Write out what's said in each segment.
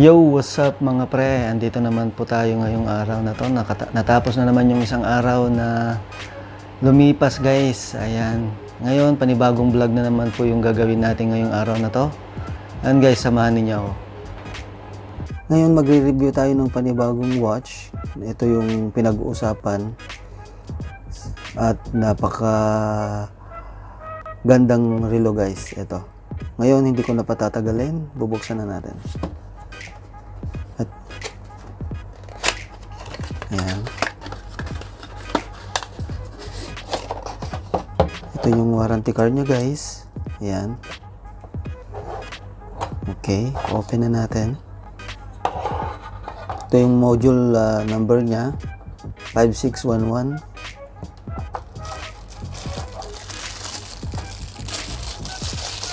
Yo, what's up mga pre? Andito naman po tayo ngayong araw na to. Nakata- natapos na naman yung isang araw na lumipas guys. Ayan. Ngayon, panibagong vlog na naman po yung gagawin natin ngayong araw na to. Ayan guys, samahan ninyo ako. Ngayon, magre-review tayo ng panibagong watch. Ito yung pinag-uusapan. At napaka gandang relo guys. Ito. Ngayon, hindi ko na patatagalin. Bubuksan na natin. Ito yung warranty card niya guys. Ayan. Okay, open na natin. Ito yung module ah, number niya. 5611.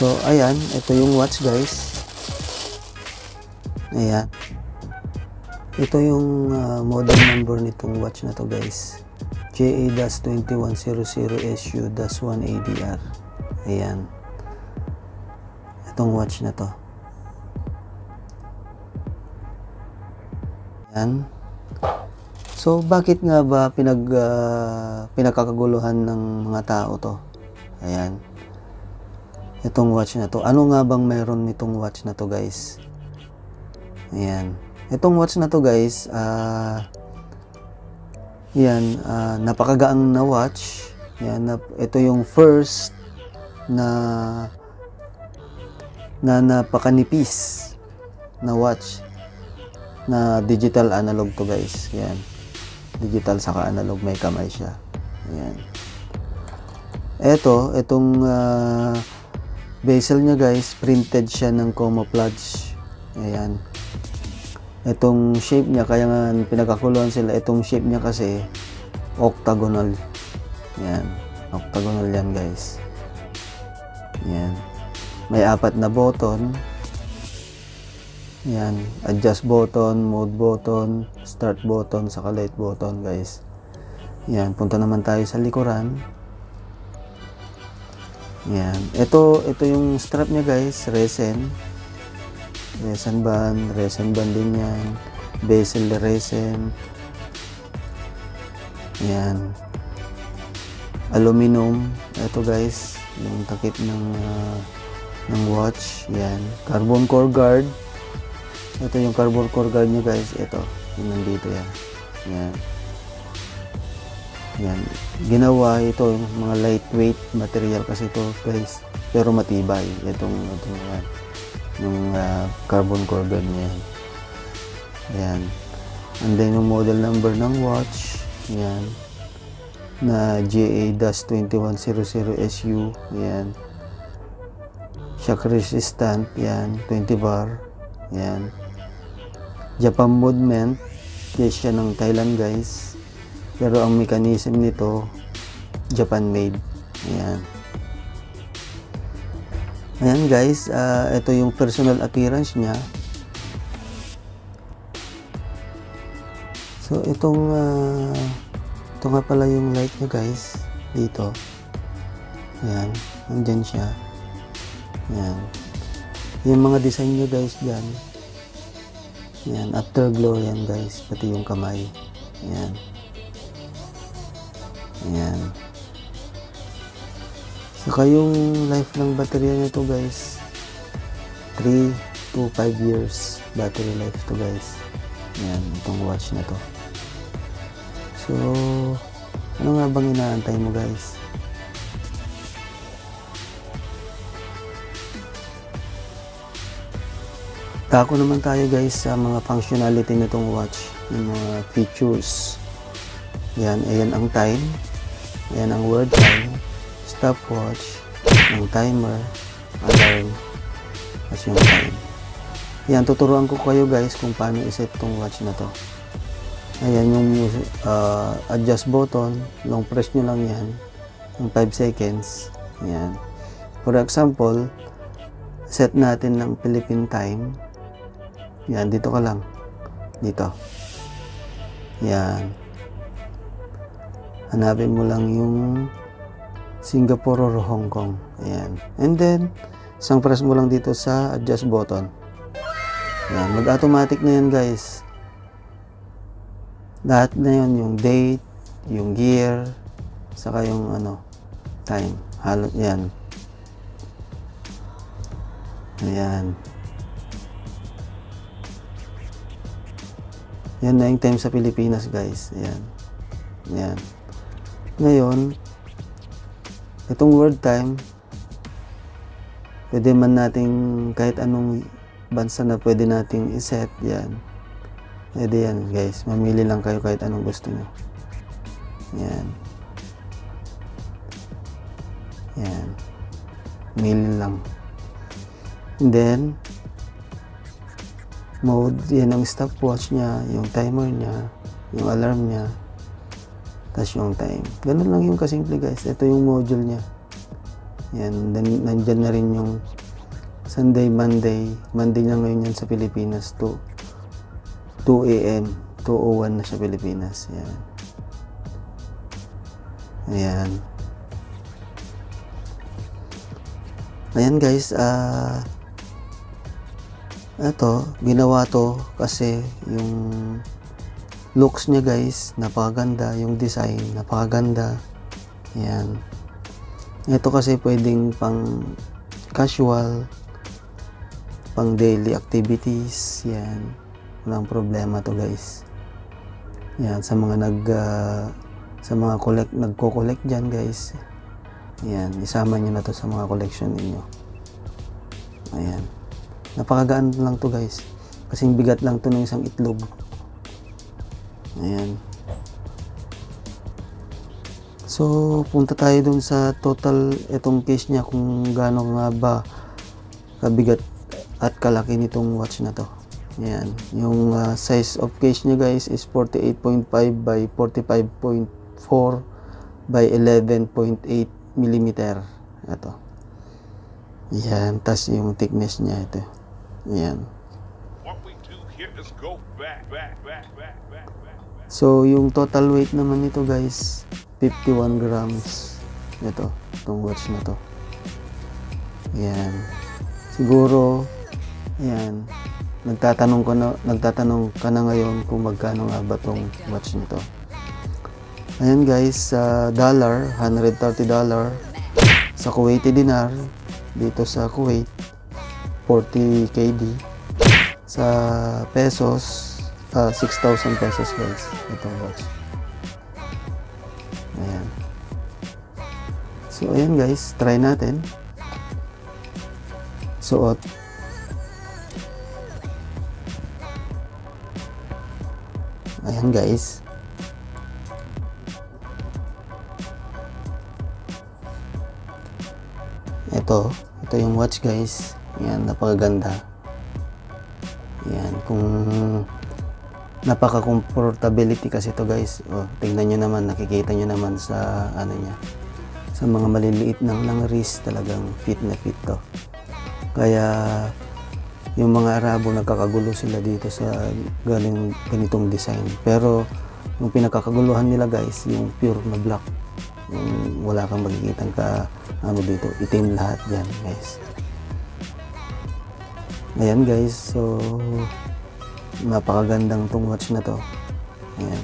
So, ayan. Ito yung watch guys. Ayan. Ito yung ah, model number nitong watch na to guys. JA-2100SU-1ADR. Ayan. Itong watch na to. Ayan. So, bakit nga ba pinag, ah, pinagkakaguluhan ng mga tao to? Ayan. Itong watch na to. Ano nga bang meron nitong watch na to guys? Ayan. Itong watch na to guys, ah yan, ah, napakagaang na watch. Yan, nap- ito yung first na na napakanipis na watch na digital analog to guys. Yan. Digital saka analog may kamay siya. Yan. Ito, itong ah, bezel niya guys, printed siya ng camouflage. Ayan itong shape niya kaya nga pinagkakuluan sila itong shape niya kasi octagonal. Yan octagonal yan guys. Yan. May apat na button. Yan adjust button mode button start button saka light button guys. Yan punta naman tayo sa likuran. Yan. Ito ito yung strap niya guys resin resin band, resin band din yan, bezel resin, yan, aluminum, ito guys, yung takip ng ah, ng watch, yan, carbon core guard, ito yung carbon core guard nyo guys, ito, yung nandito yan, yan, yan, ginawa ito yung mga lightweight material kasi ito guys, pero matibay, itong, itong yan yung ah, carbon guard niya. Ayan. And then yung model number ng watch, ayan, na GA-2100SU, ayan. Shock resistant, ayan, 20 bar, ayan. Japan movement, yes siya ng Thailand guys. Pero ang mechanism nito, Japan made, ayan. Ayan guys, ah, ito yung personal appearance niya. So itong ah, ito nga pala yung light niya guys dito. Ayan, nandyan siya. Ayan. Yung mga design niya guys dyan. Ayan, afterglow yan guys, pati yung kamay. Ayan. Ayan. Saka yung life ng baterya nito guys 3 to 5 years battery life to guys. Yan itong watch na to. So ano nga bang inaantay mo guys? Tako naman tayo guys sa mga functionality nitong watch. Yung mga features. Yan ayan ang time. Ayan ang word time stopwatch, ng timer, alarm, at yung time. Yan, tuturuan ko kayo guys kung paano iset tong watch na to. Ayan yung uh, adjust button, long press nyo lang yan, yung 5 seconds. Yan. For example, set natin ng Philippine time. Yan, dito ka lang. Dito. Yan. Hanapin mo lang yung Singapore or Hong Kong. Ayan. And then, isang press mo lang dito sa adjust button. Yan, mag-automatic na yan guys. Lahat na yun, yung date, yung gear, saka yung ano, time. Halo, yan. Ayan. Yan na yung time sa Pilipinas guys. Ayan. Ayan. Ngayon, itong world time, pwede man nating kahit anong bansa na pwede nating iset yan. Pwede yan guys. Mamili lang kayo kahit anong gusto nyo. Yan. Yan. Mili lang. And then, mode, yan ang stopwatch niya, yung timer niya, yung alarm niya, tapos yung time. Ganun lang yung kasimple guys. Ito yung module niya. Yan, then, nandyan na rin yung Sunday, Monday. Monday na ngayon yan sa Pilipinas to 2 a.m. 2.01 na sa Pilipinas. Yan. Ayan. Ayan guys, ah... ito, ginawa to kasi yung looks niya guys, napakaganda. Yung design, napakaganda. Yan. Ito kasi pwedeng pang casual, pang daily activities. Yan. Walang problema to guys. Yan, sa mga nag ah, sa mga collect nagko-collect diyan guys. Yan, isama niyo na to sa mga collection ninyo. Ayan. Napakagaan lang to guys. Kasing bigat lang to ng isang itlog. Ayan. So, punta tayo dun sa total itong case niya kung gaano nga ba kabigat at kalaki nitong watch na to. Ayan. Yung ah, size of case niya guys is 48.5 by 45.4 by 11.8 millimeter. Ito. Ayan. Tapos yung thickness niya ito. Ayan. What we do here is go back, back, back, back, back, back, back. So, yung total weight naman nito guys, 51 grams. Ito, itong watch na to. Ayan. Siguro, ayan, nagtatanong ka na, nagtatanong ka na ngayon kung magkano nga ba tong watch nito. Ayan guys, sa dollar, 130 dollar. Sa Kuwaiti dinar, dito sa Kuwait, 40 KD. Sa pesos, ah, 6,000 pesos guys, itong watch. Ayan. So, ayan guys, try natin. Suot. Ayan guys. Ito, ito yung watch guys. Ayan, napakaganda. Ayan, kung napaka-comfortability kasi to guys. Oh, tingnan nyo naman, nakikita nyo naman sa ano niya. Sa mga maliliit ng, ng wrist talagang fit na fit to. Kaya yung mga Arabo nagkakagulo sila dito sa galing ganitong design. Pero yung pinakakaguluhan nila guys, yung pure na black. Yung wala kang makikita ka ano dito, itim lahat yan guys. Ayan guys, so napakagandang tong watch na to. Ayan.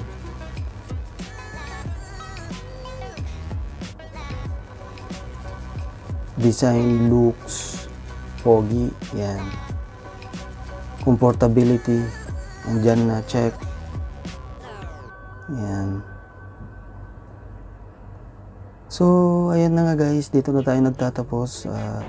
Design, looks, pogi, yan. Comfortability, andyan na, check. Yan. So, ayan na nga guys, dito na tayo nagtatapos. Ah,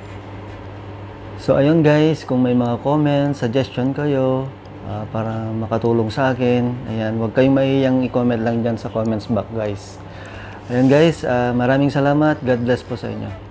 So ayun guys, kung may mga comments, suggestion kayo ah, para makatulong sa akin, ayan, huwag kayong maiyang i-comment lang dyan sa comments box guys. Ayun guys, ah, maraming salamat. God bless po sa inyo.